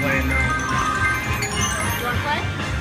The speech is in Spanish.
bueno. ¿Tú cuál?